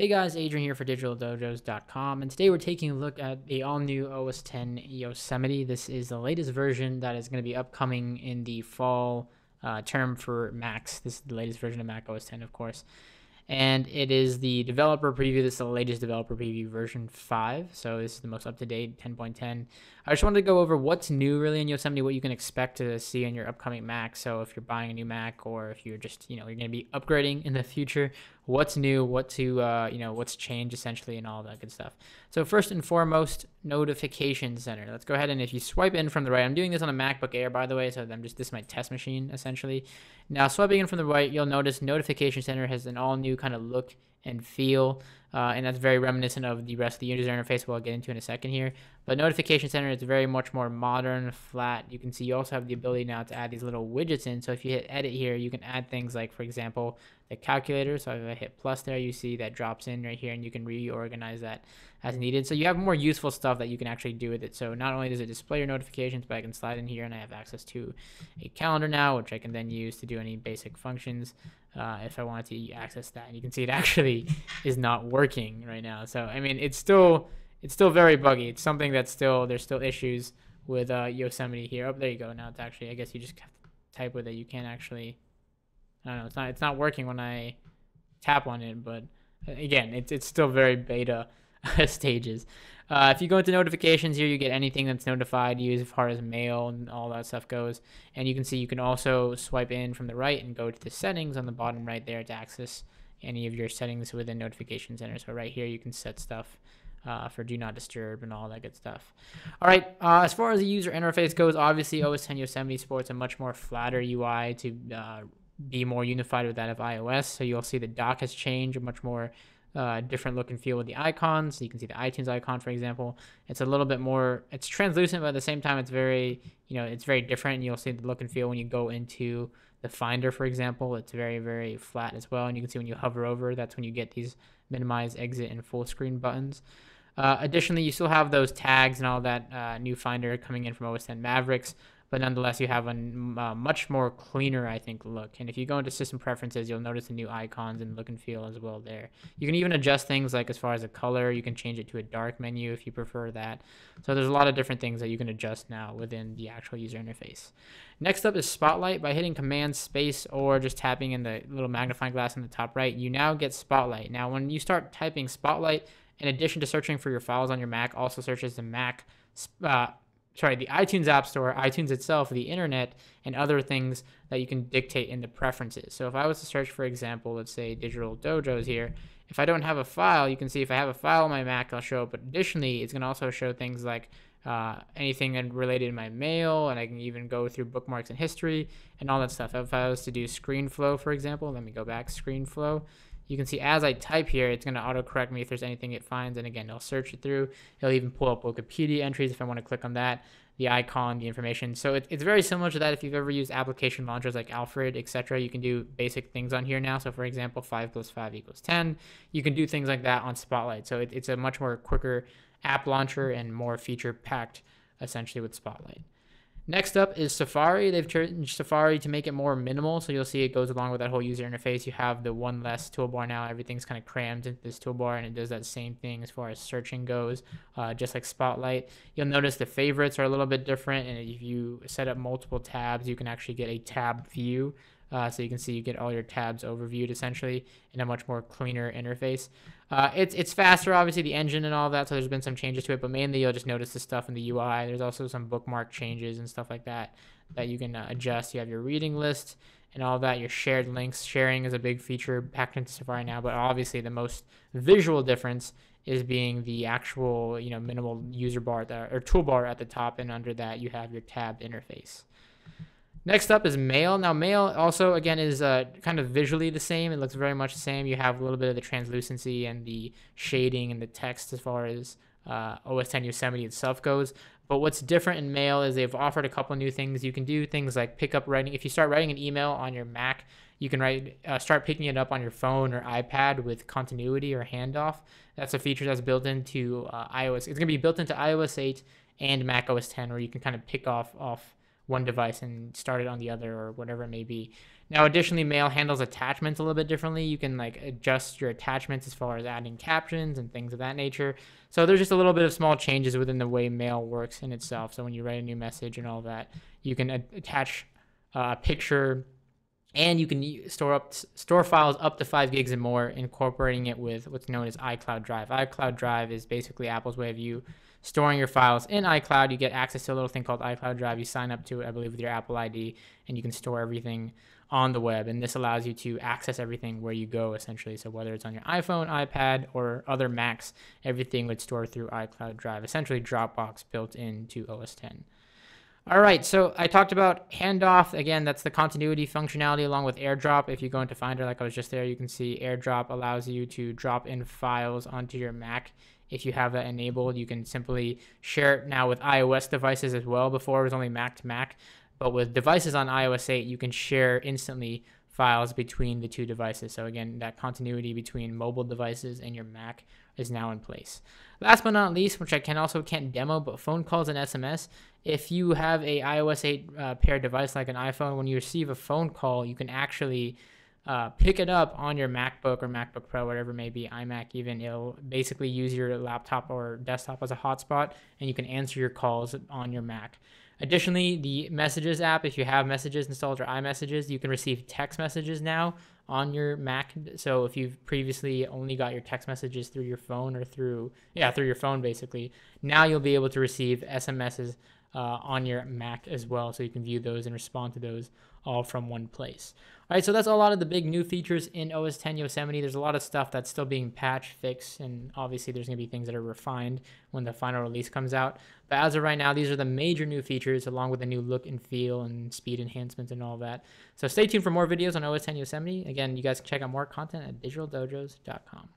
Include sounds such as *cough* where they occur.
Hey guys, Adrian here for DigitalDojos.com, and today we're taking a look at the all-new OS 10 Yosemite. This is the latest version that is going to be upcoming in the fall uh, term for Macs. This is the latest version of Mac OS 10, of course and it is the developer preview. This is the latest developer preview version 5, so this is the most up-to-date 10.10. I just wanted to go over what's new really in Yosemite, what you can expect to see in your upcoming Mac. So if you're buying a new Mac or if you're just, you know, you're going to be upgrading in the future, what's new, what to, uh, you know, what's changed essentially and all that good stuff. So first and foremost, notification center. Let's go ahead and if you swipe in from the right, I'm doing this on a MacBook Air, by the way, so I'm just, this is my test machine essentially. Now swiping in from the right, you'll notice notification center has an all new kind of look and feel. Uh, and that's very reminiscent of the rest of the user interface we'll get into in a second here. But Notification Center is very much more modern, flat. You can see you also have the ability now to add these little widgets in. So if you hit edit here, you can add things like, for example, the calculator. So if I hit plus there, you see that drops in right here and you can reorganize that as needed. So you have more useful stuff that you can actually do with it. So not only does it display your notifications, but I can slide in here and I have access to a calendar now, which I can then use to do any basic functions uh, if I wanted to access that. And you can see it *laughs* actually is not working right now. So I mean, it's still it's still very buggy. It's something that's still there's still issues with uh, Yosemite here. Oh, there you go. Now it's actually I guess you just have to type with it. You can't actually. I don't know. It's not it's not working when I tap on it, but again, it's it's still very beta *laughs* stages. Uh, if you go into notifications here, you get anything that's notified you as far as mail and all that stuff goes. And you can see you can also swipe in from the right and go to the settings on the bottom right there to access any of your settings within Notification Center. So right here, you can set stuff uh, for do not disturb and all that good stuff. All right, uh, as far as the user interface goes, obviously OS 10 Yosemite supports a much more flatter UI to uh, be more unified with that of iOS. So you'll see the dock has changed, a much more uh, different look and feel with the icons. So you can see the iTunes icon, for example. It's a little bit more, it's translucent, but at the same time, it's very, you know, it's very different. You'll see the look and feel when you go into the Finder, for example. It's very, very flat as well. And you can see when you hover over, that's when you get these minimize, exit, and full screen buttons. Uh, additionally, you still have those tags and all that uh, new Finder coming in from OS 10 Mavericks but nonetheless you have a uh, much more cleaner i think look. And if you go into system preferences you'll notice the new icons and look and feel as well there. You can even adjust things like as far as the color. You can change it to a dark menu if you prefer that. So there's a lot of different things that you can adjust now within the actual user interface. Next up is spotlight. By hitting command space or just tapping in the little magnifying glass in the top right you now get spotlight. Now when you start typing spotlight in addition to searching for your files on your mac also searches the mac uh, sorry, the iTunes App Store, iTunes itself, the internet, and other things that you can dictate in the preferences. So if I was to search, for example, let's say Digital Dojos here, if I don't have a file, you can see if I have a file on my Mac, I'll show it. But additionally, it's going to also show things like uh, anything related to my mail, and I can even go through bookmarks and history and all that stuff. If I was to do ScreenFlow, for example, let me go back, ScreenFlow you can see as I type here, it's going to autocorrect me if there's anything it finds. And again, it'll search it through. It'll even pull up Wikipedia entries if I want to click on that, the icon, the information. So it, it's very similar to that. If you've ever used application launchers like Alfred, etc., you can do basic things on here now. So for example, 5 plus 5 equals 10. You can do things like that on Spotlight. So it, it's a much more quicker app launcher and more feature packed essentially with Spotlight. Next up is Safari. They've changed Safari to make it more minimal, so you'll see it goes along with that whole user interface. You have the one less toolbar now. Everything's kind of crammed into this toolbar, and it does that same thing as far as searching goes, uh, just like Spotlight. You'll notice the favorites are a little bit different, and if you set up multiple tabs, you can actually get a tab view. Uh, so you can see you get all your tabs overviewed essentially in a much more cleaner interface. Uh, it's it's faster, obviously the engine and all that. So there's been some changes to it, but mainly you'll just notice the stuff in the UI. There's also some bookmark changes and stuff like that that you can uh, adjust. You have your reading list and all that. Your shared links sharing is a big feature packed into Safari now, but obviously the most visual difference is being the actual you know minimal user bar that, or toolbar at the top, and under that you have your tab interface. Next up is Mail. Now, Mail also, again, is uh, kind of visually the same. It looks very much the same. You have a little bit of the translucency and the shading and the text as far as uh, OS 10 Yosemite itself goes. But what's different in Mail is they've offered a couple new things. You can do things like pick up writing. If you start writing an email on your Mac, you can write uh, start picking it up on your phone or iPad with continuity or handoff. That's a feature that's built into uh, iOS. It's going to be built into iOS 8 and Mac OS 10, where you can kind of pick off off one device and start it on the other or whatever it may be. Now, additionally, Mail handles attachments a little bit differently. You can like adjust your attachments as far as adding captions and things of that nature. So there's just a little bit of small changes within the way Mail works in itself. So when you write a new message and all that, you can attach uh, a picture and you can store up store files up to five gigs and more, incorporating it with what's known as iCloud Drive. iCloud Drive is basically Apple's way of you storing your files in iCloud. You get access to a little thing called iCloud Drive. You sign up to it, I believe, with your Apple ID, and you can store everything on the web. And this allows you to access everything where you go, essentially. So whether it's on your iPhone, iPad, or other Macs, everything would store through iCloud Drive. Essentially, Dropbox built into OS 10. All right, so I talked about handoff. Again, that's the continuity functionality along with AirDrop. If you go into Finder, like I was just there, you can see AirDrop allows you to drop in files onto your Mac. If you have that enabled, you can simply share it now with iOS devices as well. Before it was only Mac to Mac, but with devices on iOS 8, you can share instantly files between the two devices. So again, that continuity between mobile devices and your Mac is now in place. Last but not least, which I can also can't demo, but phone calls and SMS. If you have a iOS 8 uh, paired device like an iPhone, when you receive a phone call, you can actually uh, pick it up on your MacBook or MacBook Pro, whatever it may be, iMac even. It'll basically use your laptop or desktop as a hotspot, and you can answer your calls on your Mac. Additionally, the Messages app, if you have Messages installed or iMessages, you can receive text messages now on your Mac. So if you've previously only got your text messages through your phone or through, yeah, through your phone basically, now you'll be able to receive SMSs uh, on your Mac as well. So you can view those and respond to those all from one place. All right, so that's a lot of the big new features in OS 10 Yosemite. There's a lot of stuff that's still being patched, fixed, and obviously there's going to be things that are refined when the final release comes out. But as of right now, these are the major new features along with the new look and feel and speed enhancements and all that. So stay tuned for more videos on OS 10 Yosemite. Again, you guys can check out more content at digitaldojos.com.